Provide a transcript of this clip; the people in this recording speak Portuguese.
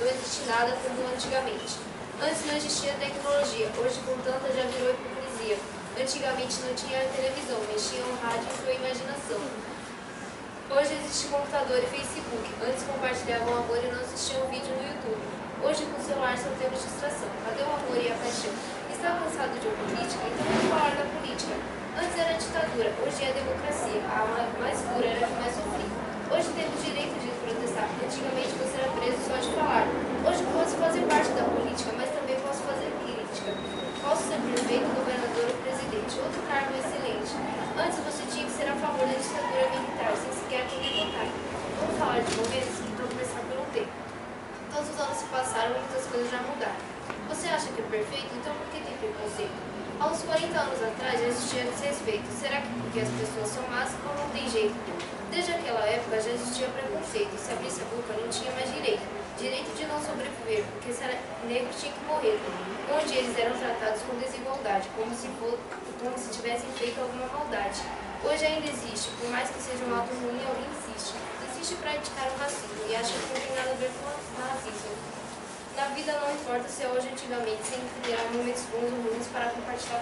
não existe nada como antigamente. Antes não existia tecnologia, hoje com tanta já virou hipocrisia. Antigamente não tinha televisão, mexiam o rádio e sua imaginação. Hoje existe computador e Facebook. Antes compartilhavam amor e não assistiam vídeo no YouTube. Hoje com o celular só temos distração. Cadê o amor e a paixão? Está cansado de política? Então vamos falar da política. Antes era ditadura, hoje é democracia. A alma mais pura era a que mais sofria. Hoje temos direito de protestar. Antigamente você era preso só de falar. Prefeito, governador ou presidente. Outro cargo excelente. Antes você tinha que ser a favor da ditadura militar, sem sequer poder votar. Vamos falar de momentos? Então começar pelo tempo. Todos os anos se passaram e muitas coisas já mudaram. Você acha que é perfeito? Então por que tem preconceito? Há uns 40 anos atrás já existia desrespeito. Será que porque as pessoas são más ou não tem jeito? Desde aquela época já existia preconceito. Se abrisse a boca não tinha mais direito. Direito de não sobreviver, porque se era negro tinha que morrer. Onde eles eram tratados com desigualdade, como se, como se tivessem feito alguma maldade. Hoje ainda existe, por mais que seja um ato ruim, alguém. Insiste em praticar o racismo e acha que não tem nada a ver com o racismo. Na vida não importa se é hoje ou antigamente, sempre terá momentos bons ou ruins para compartilhar.